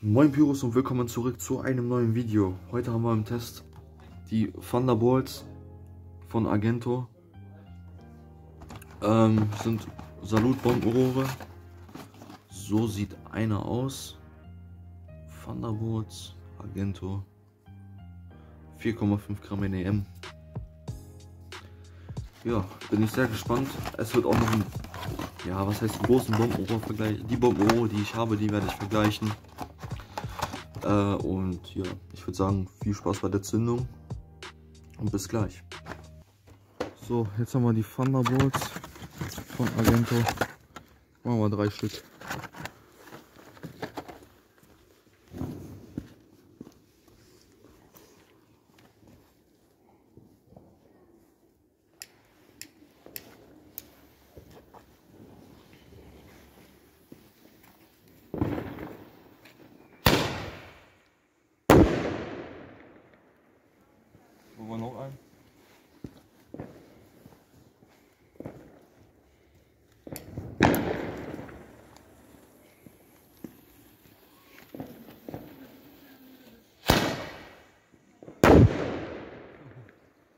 Moin Pyrus und willkommen zurück zu einem neuen Video. Heute haben wir im Test die Thunderbolts von Argento. Ähm, sind Salutbombenrohre. So sieht einer aus. Thunderbolts, Argento. 4,5 Gramm NEM. Ja, bin ich sehr gespannt. Es wird auch noch ein, ja, was heißt großen Bombenrohr vergleichen. Die Bombenrohre, die ich habe, die werde ich vergleichen. Äh, und ja, ich würde sagen, viel Spaß bei der Zündung und bis gleich. So, jetzt haben wir die Thunderbolts von Argento. Machen wir drei Stück. Noch einen?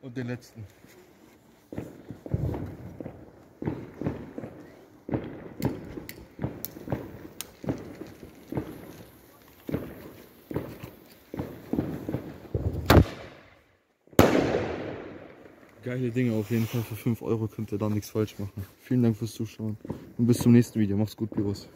Und den letzten. Geile Dinge auf jeden Fall. Für 5 Euro könnt ihr da nichts falsch machen. Vielen Dank fürs Zuschauen und bis zum nächsten Video. Macht's gut, Virus.